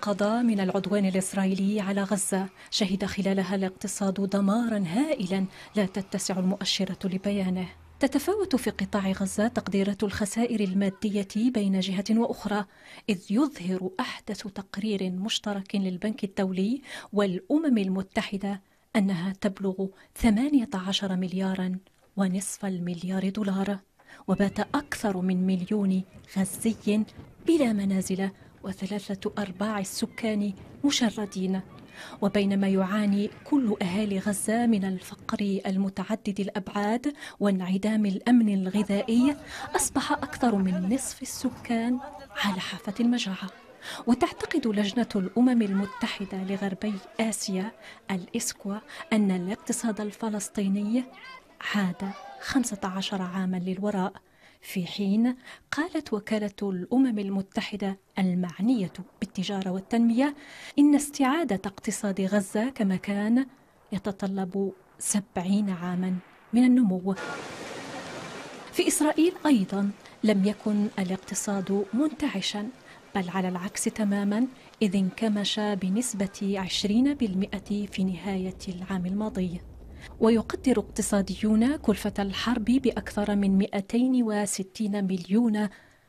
قضى من العدوان الإسرائيلي على غزة. شهد خلالها الاقتصاد دمارا هائلا لا تتسع المؤشرة لبيانه. تتفاوت في قطاع غزة تقديرات الخسائر المادية بين جهة وأخرى إذ يظهر أحدث تقرير مشترك للبنك الدولي والأمم المتحدة أنها تبلغ 18 مليارا ونصف المليار دولار وبات أكثر من مليون غزي بلا منازل وثلاثة أرباع السكان مشردين وبينما يعاني كل أهالي غزة من الفقر المتعدد الأبعاد وانعدام الأمن الغذائي أصبح أكثر من نصف السكان على حافة المجاعة. وتعتقد لجنة الأمم المتحدة لغربي آسيا الإسكوا أن الاقتصاد الفلسطيني عاد 15 عاما للوراء. في حين قالت وكالة الأمم المتحدة المعنية بالتجارة والتنمية إن استعادة اقتصاد غزة كما كان يتطلب سبعين عاما من النمو. في إسرائيل أيضا لم يكن الاقتصاد منتعشا بل على العكس تماما إذ انكمش بنسبة 20% في نهاية العام الماضي. ويقدر اقتصاديون كلفة الحرب بأكثر من 260 مليون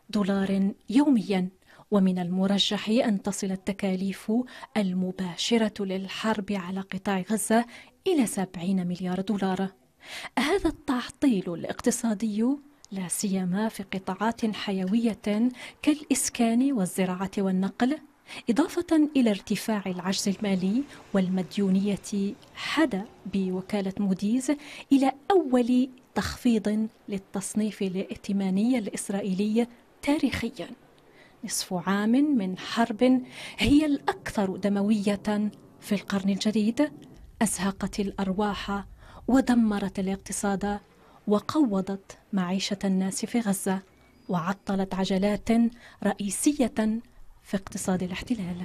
دولار يوميا. ومن المرجح أن تصل التكاليف المباشرة للحرب على قطاع غزة إلى 70 مليار دولار. هذا التعطيل الاقتصادي لا سيما في قطاعات حيوية كالإسكان والزراعة والنقل. إضافة إلى ارتفاع العجز المالي والمديونية حدا بوكالة موديز إلى أول تخفيض للتصنيف الائتماني الإسرائيلي تاريخيا. نصف عام من حرب هي الأكثر دموية في القرن الجديد أزهقت الأرواح ودمرت الاقتصاد وقوضت معيشة الناس في غزة وعطلت عجلات رئيسية في اقتصاد الاحتلال.